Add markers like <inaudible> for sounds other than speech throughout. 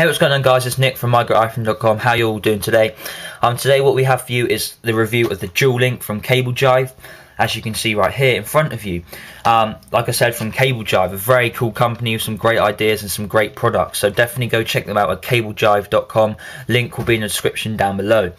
Hey, what's going on guys? It's Nick from MyGreatIPhone.com. How you all doing today? Um, today what we have for you is the review of the Dual Link from Cable Jive. As you can see right here in front of you. Um, like I said, from Cable Jive, a very cool company with some great ideas and some great products. So definitely go check them out at cablejive.com. Link will be in the description down below.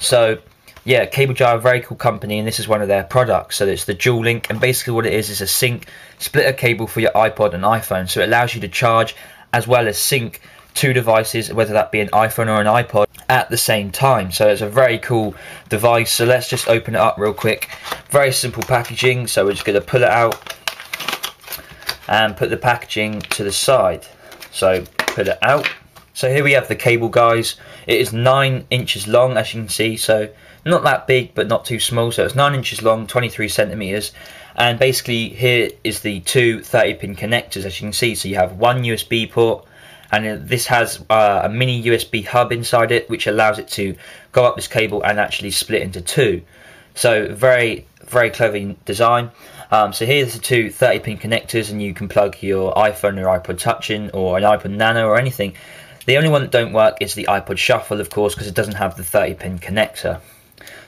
So yeah, Cable Jive, very cool company, and this is one of their products. So it's the Dual Link, and basically what it is is a sync splitter cable for your iPod and iPhone. So it allows you to charge as well as sync two devices, whether that be an iPhone or an iPod, at the same time. So it's a very cool device. So let's just open it up real quick. Very simple packaging. So we're just going to pull it out and put the packaging to the side. So put it out. So here we have the cable guys. It is 9 inches long as you can see. So not that big but not too small. So it's 9 inches long, 23 centimeters. And basically here is the two 30 pin connectors as you can see. So you have one USB port and this has uh, a mini USB hub inside it which allows it to go up this cable and actually split into two. So very very clever design. Um, so here's the two 30 pin connectors and you can plug your iPhone or iPod Touch in or an iPod Nano or anything. The only one that don't work is the iPod Shuffle of course because it doesn't have the 30 pin connector.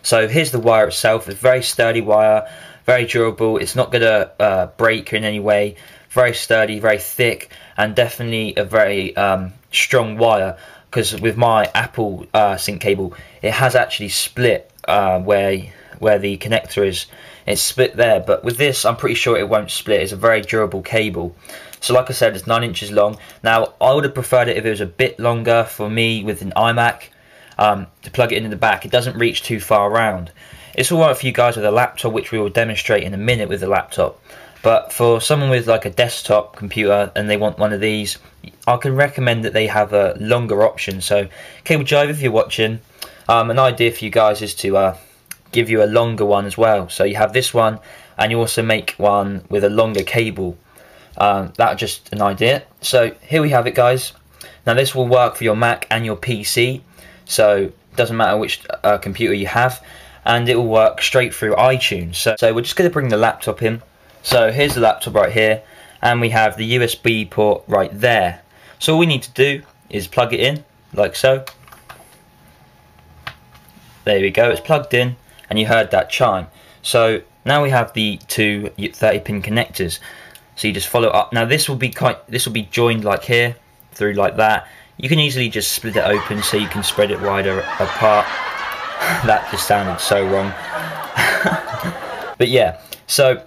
So here's the wire itself. It's very sturdy wire very durable. It's not going to uh, break in any way very sturdy, very thick, and definitely a very um, strong wire. Because with my Apple uh, sync cable, it has actually split uh, where where the connector is. It's split there, but with this, I'm pretty sure it won't split. It's a very durable cable. So like I said, it's 9 inches long. Now, I would have preferred it if it was a bit longer for me with an iMac um, to plug it in the back. It doesn't reach too far around. It's alright for you guys with a laptop, which we will demonstrate in a minute with the laptop. But for someone with like a desktop computer and they want one of these, I can recommend that they have a longer option. So Cable Jive, if you're watching, um, an idea for you guys is to uh, give you a longer one as well. So you have this one and you also make one with a longer cable. Um, that's just an idea. So here we have it guys. Now this will work for your Mac and your PC. So doesn't matter which uh, computer you have. And it will work straight through iTunes. So, so we're just going to bring the laptop in. So here's the laptop right here and we have the USB port right there. So all we need to do is plug it in like so. There we go, it's plugged in and you heard that chime. So now we have the two 30 pin connectors. So you just follow up. Now this will be quite, this will be joined like here through like that. You can easily just split it open so you can spread it wider apart. <laughs> that just sounded so wrong. <laughs> but yeah, so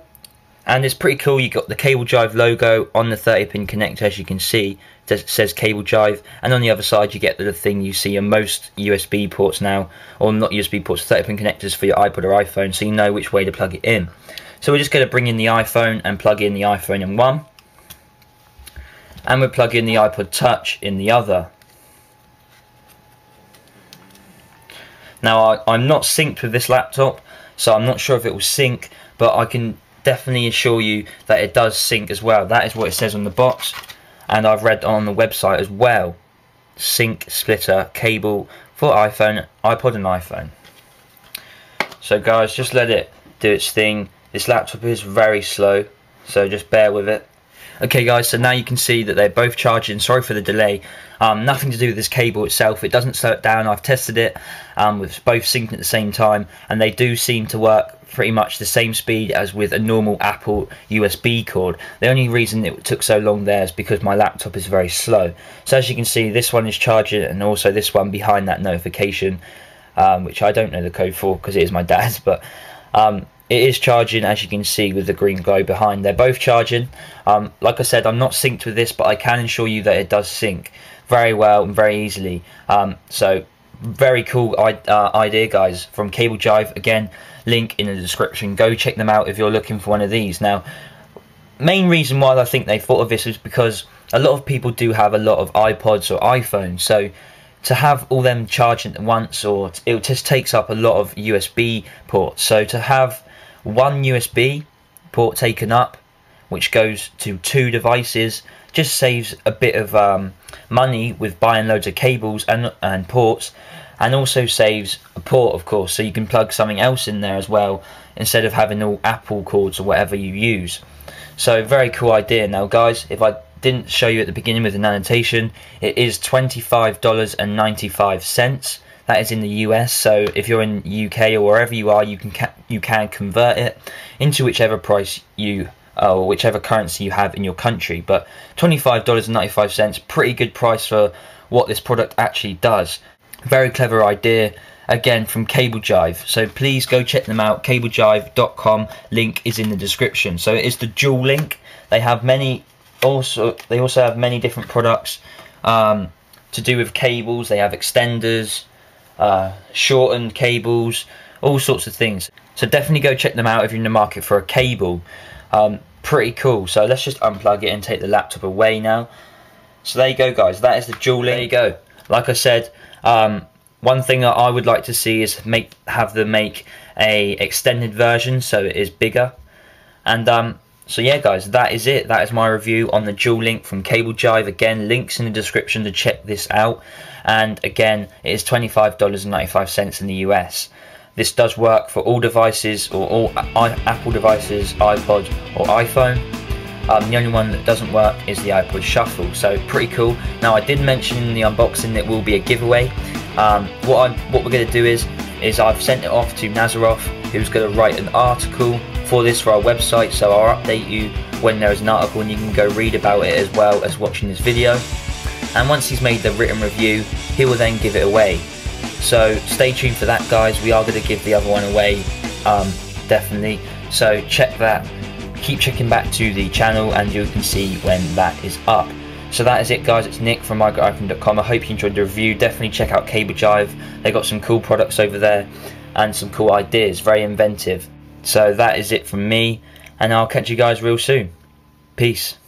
and it's pretty cool you got the cable jive logo on the 30 pin connector as you can see it says cable jive. And on the other side you get the thing you see on most USB ports now or not USB ports 30 pin connectors for your iPod or iPhone so you know which way to plug it in. So we're just going to bring in the iPhone and plug in the iPhone in one. And we'll plug in the iPod touch in the other. Now I, I'm not synced with this laptop so I'm not sure if it will sync but I can definitely assure you that it does sync as well. That is what it says on the box, and I've read on the website as well. Sync splitter cable for iPhone, iPod, and iPhone. So, guys, just let it do its thing. This laptop is very slow, so just bear with it. Okay guys, so now you can see that they're both charging. Sorry for the delay. Um, nothing to do with this cable itself. It doesn't slow it down. I've tested it um, with both syncing at the same time, and they do seem to work pretty much the same speed as with a normal Apple USB cord. The only reason it took so long there is because my laptop is very slow. So as you can see, this one is charging, and also this one behind that notification, um, which I don't know the code for because it is my dad's, <laughs> but um, it is charging as you can see with the green glow behind. They're both charging. Um, like I said I'm not synced with this but I can assure you that it does sync very well and very easily. Um, so very cool uh, idea guys from Cable Jive. Again link in the description. Go check them out if you're looking for one of these. Now main reason why I think they thought of this is because a lot of people do have a lot of iPods or iPhones. So to have all them charging at once or it just takes up a lot of USB ports. So to have one USB port taken up which goes to two devices just saves a bit of um, money with buying loads of cables and, and ports and also saves a port of course so you can plug something else in there as well instead of having all Apple cords or whatever you use so very cool idea now guys if I didn't show you at the beginning with the annotation, it is $25.95. That is in the US, so if you're in UK or wherever you are, you can you can convert it into whichever price you uh, or whichever currency you have in your country. But $25.95, pretty good price for what this product actually does. Very clever idea again from Cable Jive. So please go check them out. CableJive.com link is in the description. So it is the dual link. They have many also they also have many different products um, to do with cables. They have extenders, uh, shortened cables, all sorts of things. So definitely go check them out if you're in the market for a cable. Um, pretty cool. So let's just unplug it and take the laptop away now. So there you go, guys. That is the dual link. There you go. Like I said, um, one thing that I would like to see is make have them make a extended version so it is bigger. And um, so yeah, guys, that is it. That is my review on the dual link from Cable Jive. Again, links in the description to check this out. And again, it is $25.95 in the US. This does work for all devices or all Apple devices, iPod or iPhone. Um, the only one that doesn't work is the iPod Shuffle, so pretty cool. Now I did mention in the unboxing that will be a giveaway. Um, what, I'm, what we're going to do is, is I've sent it off to Nazaroth, who's going to write an article for this for our website. So I'll update you when there is an article and you can go read about it as well as watching this video. And once he's made the written review, he will then give it away. So stay tuned for that, guys. We are going to give the other one away, um, definitely. So check that. Keep checking back to the channel and you can see when that is up. So that is it guys, it's Nick from MyGreatIPhone.com. I hope you enjoyed the review. Definitely check out Cable Jive. They got some cool products over there and some cool ideas, very inventive. So that is it from me and I'll catch you guys real soon. Peace.